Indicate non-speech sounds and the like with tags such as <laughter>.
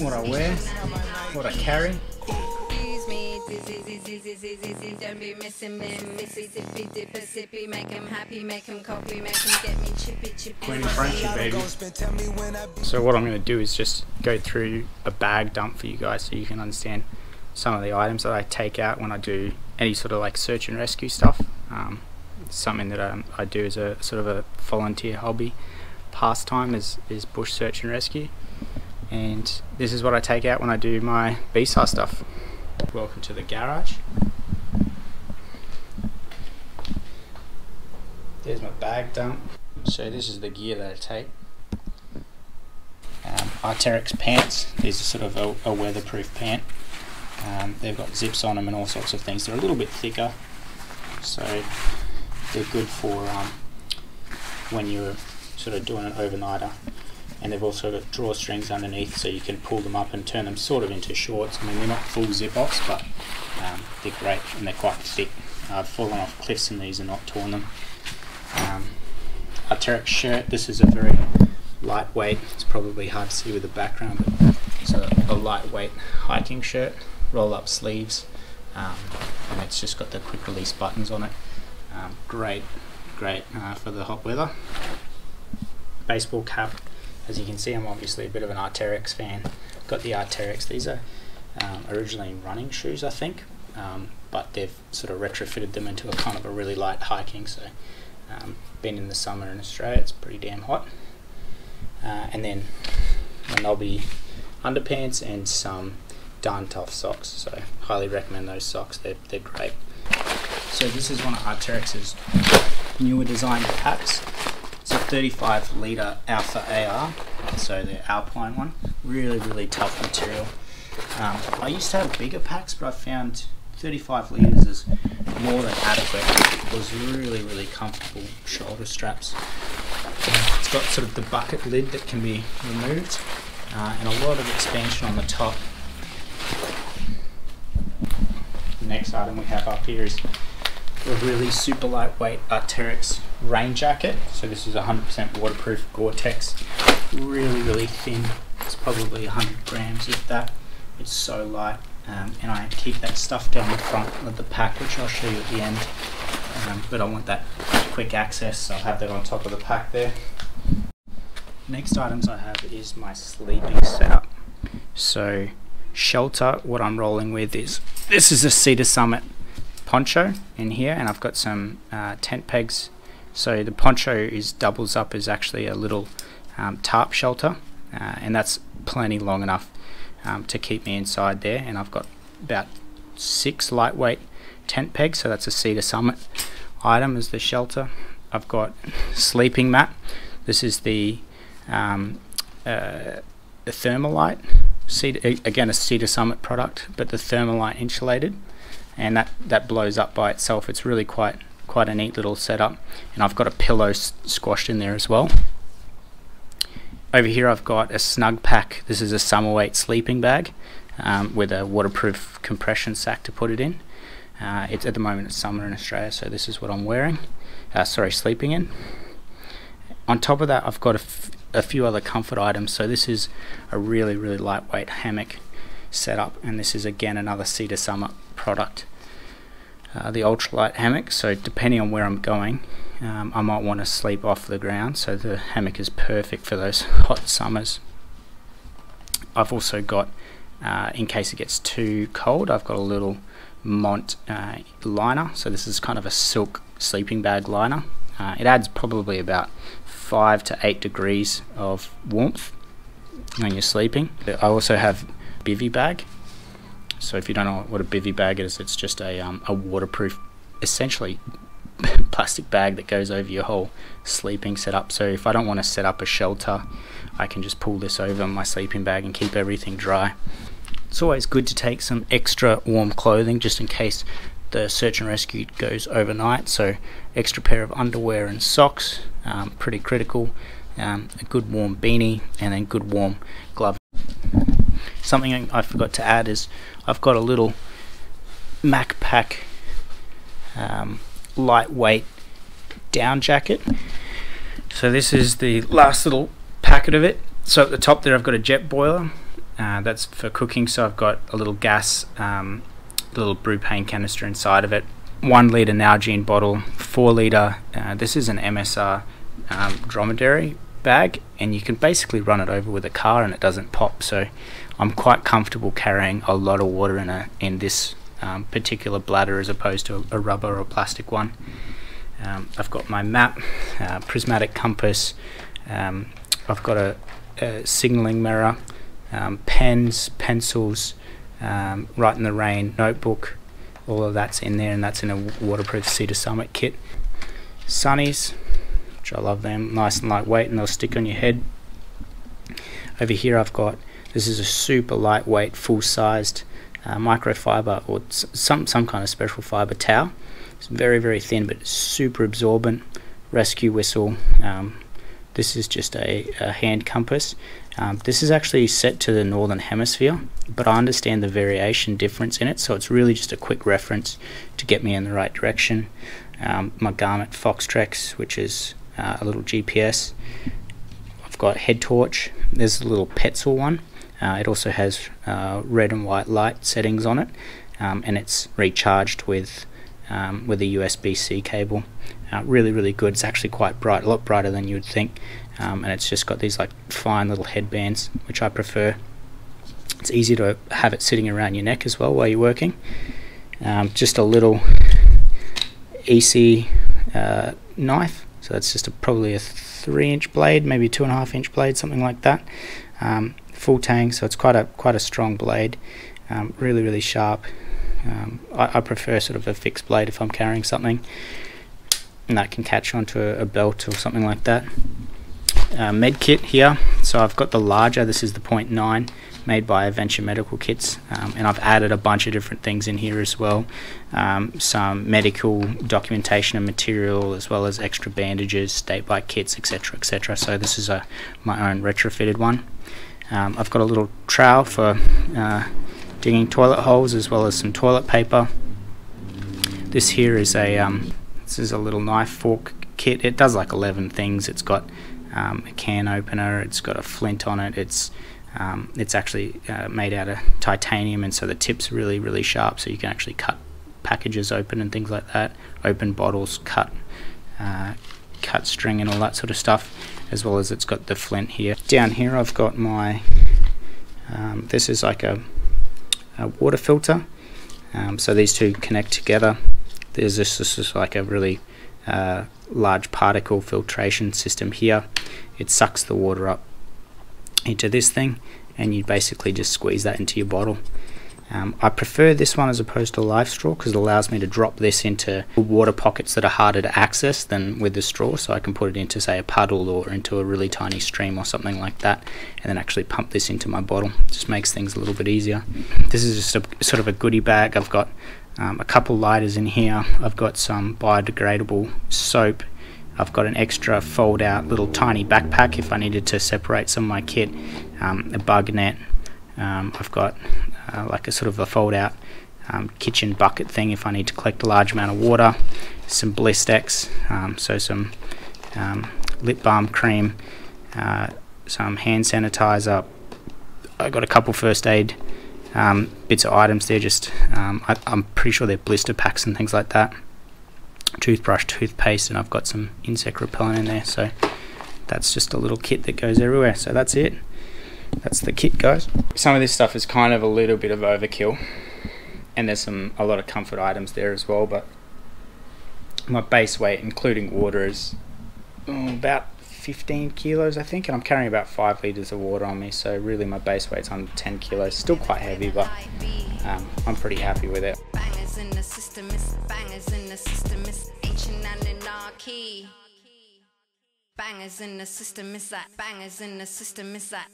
what I wear, what I carry. Don't be missing me, missy dippy dipper sippy, make him happy, make him copy, make him get me chippy chippy. Queen Frenchie, baby. So what I'm going to do is just go through a bag dump for you guys so you can understand some of the items that I take out when I do any sort of like search and rescue stuff. Um, something that I, I do as a sort of a volunteer hobby pastime is, is bush search and rescue. And this is what I take out when I do my BSAR stuff. Welcome to the garage. There's my bag dump. So this is the gear that I take. Um, pants. These are sort of a, a weatherproof pant. Um, they've got zips on them and all sorts of things. They're a little bit thicker, so they're good for um, when you're sort of doing an overnighter. And they've also got drawstrings underneath, so you can pull them up and turn them sort of into shorts. I mean, they're not full zip offs, but um, they're great and they're quite thick. I've fallen off cliffs in these and not torn them. Um, Arc'teryx shirt. This is a very lightweight. It's probably hard to see with the background, but it's a, a lightweight hiking shirt. Roll up sleeves, um, and it's just got the quick release buttons on it. Um, great, great uh, for the hot weather. Baseball cap. As you can see, I'm obviously a bit of an Arc'teryx fan. Got the Arc'teryx. These are um, originally running shoes, I think, um, but they've sort of retrofitted them into a kind of a really light hiking. So, um, been in the summer in Australia, it's pretty damn hot. Uh, and then my knobby underpants and some darn tough socks. So, highly recommend those socks. They're they're great. So this is one of Arc'teryx's newer design packs. It's a 35 litre Alpha AR, so the Alpine one. Really, really tough material. Um, I used to have bigger packs, but I found 35 litres is more than adequate. It was really, really comfortable shoulder straps. It's got sort of the bucket lid that can be removed, uh, and a lot of expansion on the top. The next item we have up here is a really super lightweight Arc'teryx rain jacket. So this is 100% waterproof Gore-Tex. Really, really thin. It's probably 100 grams if that. It's so light. Um, and I keep that stuff down the front of the pack, which I'll show you at the end. Um, but I want that quick access, so I'll have that on top of the pack there. Next items I have is my sleeping setup. So shelter, what I'm rolling with is, this is a Sea to Summit poncho in here and I've got some uh, tent pegs so the poncho is doubles up as actually a little um, tarp shelter uh, and that's plenty long enough um, to keep me inside there. And I've got about six lightweight tent pegs so that's a Sea to Summit item as the shelter. I've got sleeping mat. This is the um, uh, the Thermalite Cedar, again a Sea to Summit product but the Thermalite insulated. And that that blows up by itself. It's really quite quite a neat little setup. And I've got a pillow squashed in there as well. Over here I've got a Snugpak. This is a summer weight sleeping bag um, with a waterproof compression sack to put it in. Uh, it's at the moment it's summer in Australia so this is what I'm wearing uh, sorry sleeping in. On top of that I've got a, few other comfort items. So this is a really really lightweight hammock setup and this is again another Sea to Summit product. Uh, the ultralight hammock, so depending on where I'm going, um, I might want to sleep off the ground, so the hammock is perfect for those <laughs> hot summers. I've also got, uh, in case it gets too cold, I've got a little Mont uh, liner, so this is kind of a silk sleeping bag liner. Uh, it adds probably about 5 to 8 degrees of warmth when you're sleeping. I also have bivy bag, so if you don't know what a bivy bag is, it's just a, um, a waterproof, essentially <laughs> plastic bag that goes over your whole sleeping setup. So if I don't want to set up a shelter, I can just pull this over my sleeping bag and keep everything dry. It's always good to take some extra warm clothing just in case the search and rescue goes overnight. So extra pair of underwear and socks, um, pretty critical. Um, a good warm beanie and then good warm glove something I forgot to add is I've got a little Macpac um, lightweight down jacket. So this is the last little packet of it. So at the top there I've got a jet boiler Uh, that's for cooking. So I've got a little gas, um, little Brupane canister inside of it. One liter Nalgene bottle, four liter. Uh, this is an MSR um, dromedary bag, and you can basically run it over with a car and it doesn't pop. So I'm quite comfortable carrying a lot of water in a in this um, particular bladder as opposed to a, a rubber or plastic one. Um, I've got my map, uh, prismatic compass. Um, I've got a, a signaling mirror, um, pens, pencils, um, Write in the Rain notebook. All of that's in there, and that's in a waterproof Sea to Summit kit. Sunnies, which I love them, nice and lightweight, and they'll stick on your head. Over here, I've got this is a super lightweight, full-sized uh, microfiber or some some kind of special fiber towel. It's very very thin, but super absorbent. Rescue whistle. Um, this is just a, a hand compass. Um, this is actually set to the northern hemisphere, but I understand the variation difference in it, so it's really just a quick reference to get me in the right direction. Um, my Garmin Foretrex, which is uh, a little GPS. I've got head torch. There's a little Petzl one. Uh, it also has uh, red and white light settings on it, um, and it's recharged with um, with a USB-C cable. Uh, really, really good. It's actually quite bright, a lot brighter than you would think, um, and it's just got these like fine little headbands, which I prefer. It's easy to have it sitting around your neck as well while you're working. Um, just a little ESEE uh, knife, so that's just a, probably a three-inch blade, maybe two and a half inch blade, something like that. Um, full tang, so it's quite a quite a strong blade, um, really really sharp. Um, I, I, prefer sort of a fixed blade if I'm carrying something, and that can catch onto a, a belt or something like that. Uh, med kit here, so I've got the larger. This is the 0.9 made by Adventure Medical Kits, um, and I've added a bunch of different things in here as well. Um, some medical documentation and material, as well as extra bandages, state bike kits, etc., etc. So this is a my own retrofitted one. Um, I've got a little trowel for uh, digging toilet holes as well as some toilet paper. This here is a um, this is a little knife fork kit. It does like 11 things. It's got um, a can opener. It's got a flint on it. It's um, it's actually uh, made out of titanium, and so the tip's really really sharp. So you can actually cut packages open and things like that. Open bottles, cut uh, cut string, and all that sort of stuff as well as it's got the flint here. Down here I've got my, um, this is like a, a water filter. Um, so these two connect together. There's this, this is like a really uh, large particle filtration system here. It sucks the water up into this thing and you basically just squeeze that into your bottle. Um, I prefer this one as opposed to LifeStraw because it allows me to drop this into water pockets that are harder to access than with the straw. So I can put it into, say, a puddle or into a really tiny stream or something like that, and then actually pump this into my bottle. It just makes things a little bit easier. This is just a sort of a goodie bag. I've got um, a couple lighters in here. I've got some biodegradable soap. I've got an extra fold out little tiny backpack if I needed to separate some of my kit, um, a bug net. Um, I've got uh, like a sort of a fold out um, kitchen bucket thing if I need to collect a large amount of water, some Blistex, um, so some um, lip balm cream, uh, some hand sanitizer. I've got a couple first aid um, bits of items there. Just I, am pretty sure they're blister packs and things like that. Toothbrush, toothpaste, and I've got some insect repellent in there. So that's just a little kit that goes everywhere. So that's it that's the kit guys some of this stuff is kind of a little bit of overkill and there's some a lot of comfort items there as well but my base weight including water is oh, about 15 kilos I think and I'm carrying about 5 litres of water on me so really my base weight's under 10 kilos still quite heavy but um, I'm pretty happy with it bangers in the system miss bangers in the system ancient and Bangers in the system, is that bangers in the system, is that